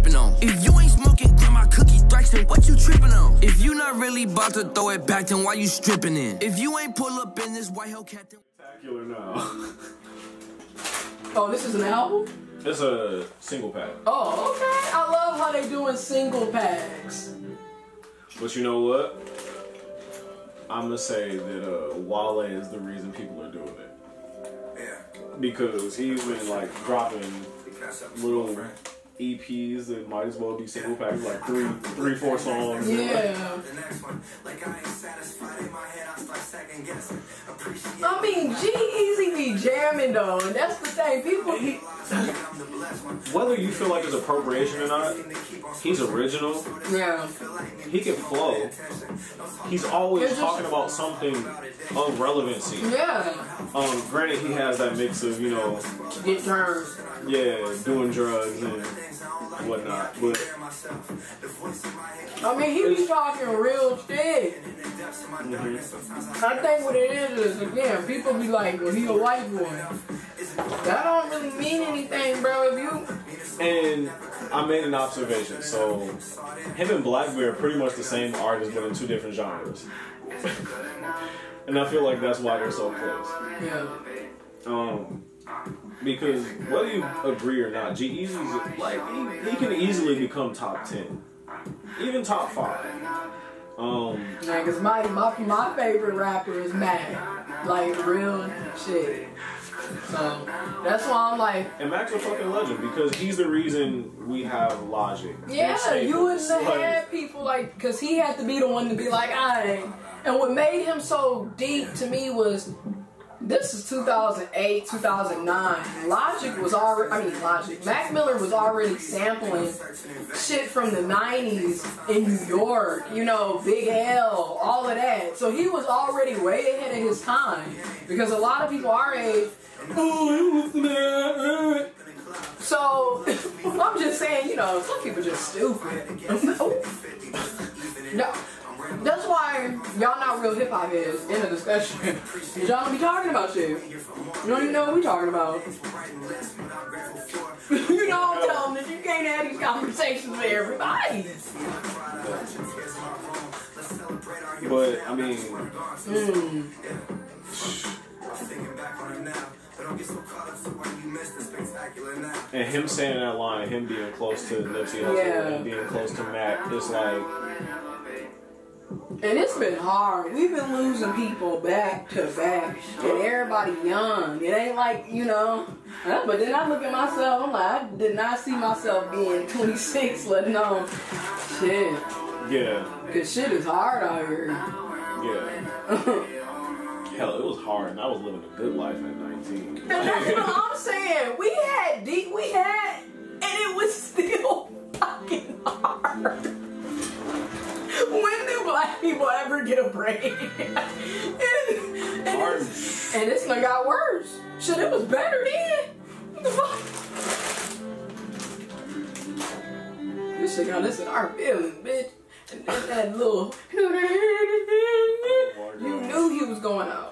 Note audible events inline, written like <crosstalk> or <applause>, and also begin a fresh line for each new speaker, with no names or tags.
sipping on? If you ain't smoking grandma cookie thrax, then what you tripping on? If you not really about to throw it back, then why you stripping in? If you ain't pull up in this white Hellcat, then
Spectacular now.
Oh, this is an album?
it's a single pack.
Oh, okay. I love how they doing single packs.
But you know what? I'm gonna say that uh, Wale is the reason people are doing it. Yeah. Because he's been like dropping little EPs that might as well be single packs, like three, three, four songs.
Yeah. Though, and that's the thing. People, He,
Whether you feel like it's appropriation or not, he's original.
yeah,
He can flow. He's always talking about something of relevancy.
yeah.
Um, granted, he has that mix of you know,
Get turned.
yeah, doing drugs and whatnot, but
I mean, he be talking real shit. I think what it is is again, people be like, "Well, he a white boy." That don't really mean anything, bro. If you,
And I made an observation. So, him and Blackbear are pretty much the same artist, but in two different genres. <laughs> and I feel like that's why they're so close.
yeah,
Um, because whether you agree or not, G Eazy's like he, he can easily become top ten, even top five. Um,
yeah. Cause my my my favorite rapper is Mac, like real shit. So that's why I'm like,
and Mac's a fucking legend because he's the reason we have Logic.
yeah, you wouldn't have had people like, cause he had to be the one to be like, I. And what made him so deep to me was this is 2008, 2009. Logic was already, I mean, Logic. Mac Miller was already sampling shit from the 90s in New York, you know, Big L, all of that. So he was already way ahead of his time. Because a lot of people our age, oh, listen to that. uh." So <laughs> I'm just saying, you know, some people just stupid. <laughs> no. That's why y'all not real hip hop heads in the discussion. Y'all don't be talking about shit. You don't even know what we talking about. <laughs> you know I'm telling that you can't have these conversations with everybody.
but I mean, hmm. and him saying that line, him being close to Nipsey Hussle
Yeah.
and being close to Mac, it's like
And it's been hard. We've been losing people back to back. And everybody young. It ain't like, you know. But then I look at myself, I'm like, I did not see myself being 26, let alone shit.
yeah,
Cause shit is hard out here.
yeah. Hell, it was hard, and I was living a good life at 19.
And that's <laughs> what I'm saying. We had deep, we had, <laughs> people ever get a break? <laughs> and, and,
Hard.
it's, and this one got worse. Shit, it was better then. What the fuck? This shit got us in our feelings, bitch. And then that little, <laughs> oh, you knew he was going out.